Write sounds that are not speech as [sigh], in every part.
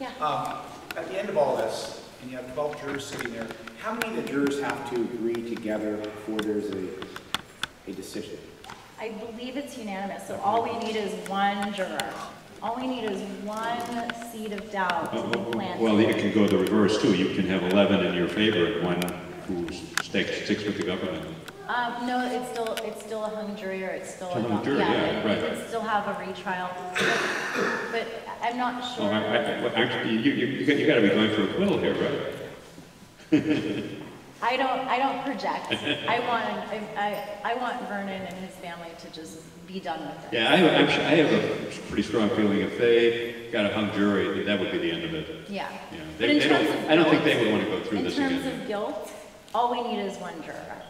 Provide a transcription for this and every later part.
Yeah. Um, At the end of all this, and you have 12 jurors sitting there, how many of the jurors have to agree together before there's a, a decision? I believe it's unanimous, so all we need is one juror. All we need is one seed of doubt to be planted. Well, it can go the reverse too. You can have 11 in your favor and one who sticks, sticks with the government. Um, no, it's still, it's still a hung jury, or it's still a, It's a hung jury, yeah, it- right. it could still have a retrial. But- But I'm not Oh, sure. I, I, well, actually, you, you, you got- you gotta be going for acquittal here, right? I don't, I don't project. [laughs] I want, I, I, I want Vernon and his family to just be done with it. Yeah, I, I'm I have a pretty strong feeling if they got a hung jury, that would be the end of it. Yeah. Yeah, But they, in they terms don't, of I don't think guilt- they would wanna go through this In terms again. of guilt, all we need is one juror.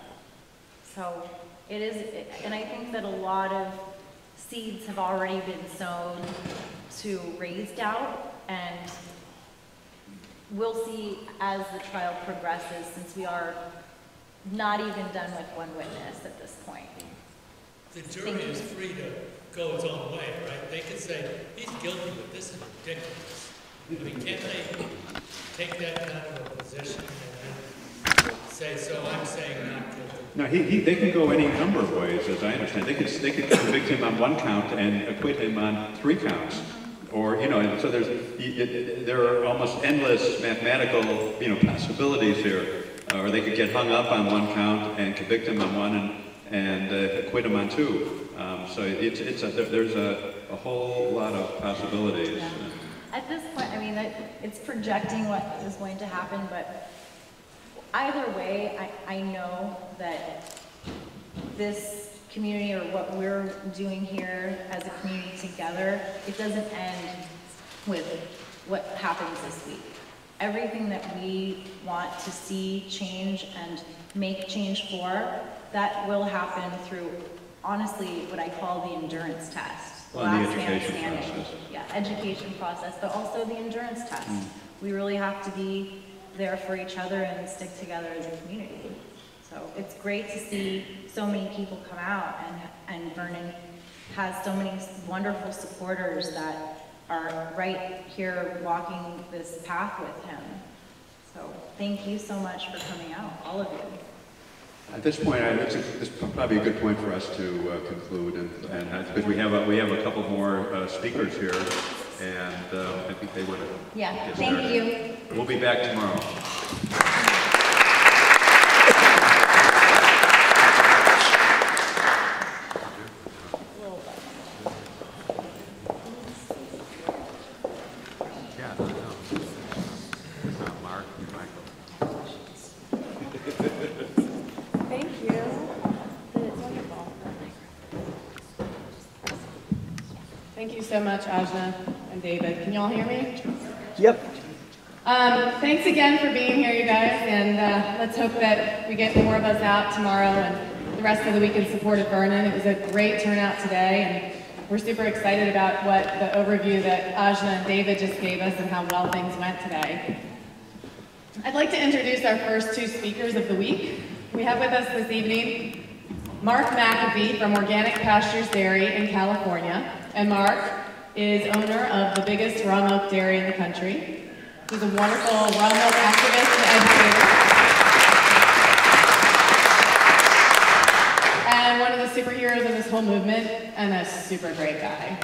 So it is, and I think that a lot of seeds have already been sown to raise doubt, and we'll see as the trial progresses, since we are not even done with one witness at this point. The jury is free to go its own way, right? They could say, he's guilty, but this is ridiculous. I mean, can't they take that kind of a position and say, so I'm saying not guilty? No, he, he, they can go any number of ways, as I understand. They could, they could convict him on one count and acquit him on three counts. Or, you know, so there's, y- y- there are almost endless mathematical, you know, possibilities here. Uh, Or they could get hung up on one count and convict him on one and, and uh, acquit him on two. Um, so it's, it's, a, there's a, a whole lot of possibilities. Yeah. At this point, I mean, it's projecting what is going to happen, but either way, I, I know that this community or what we're doing here as a community together, it doesn't end with what happens this week. Everything that we want to see change and make change for, that will happen through, honestly, what I call the endurance test. Well, the Last man education standing. process. Yeah, education process, but also the endurance test. Mm. We really have to be there for each other and stick together as a community. So it's great to see so many people come out and, and Vernon has so many wonderful supporters that are right here walking this path with him. So thank you so much for coming out, all of you. At this point, I, it's, it's probably a good point for us to uh, conclude, and, and, because we have, a- we have a couple more uh, speakers here, and uh, I think they would. Yeah, thank started. you. We'll be back tomorrow. Thank you. It's wonderful. Thank you so much, Ajna and David. Can you all hear me? Yep. Um, thanks again for being here, you guys, and uh, let's hope that we get more of us out tomorrow and the rest of the week in support of Vernon. It was a great turnout today, and we're super excited about what the overview that Ajna and David just gave us and how well things went today. I'd like to introduce our first two speakers of the week. We have with us this evening Mark McAfee from Organic Pastures Dairy in California. And Mark is owner of the biggest raw milk dairy in the country. He's a wonderful raw milk activist and educator. And one of the superheroes of this whole movement, and a super great guy.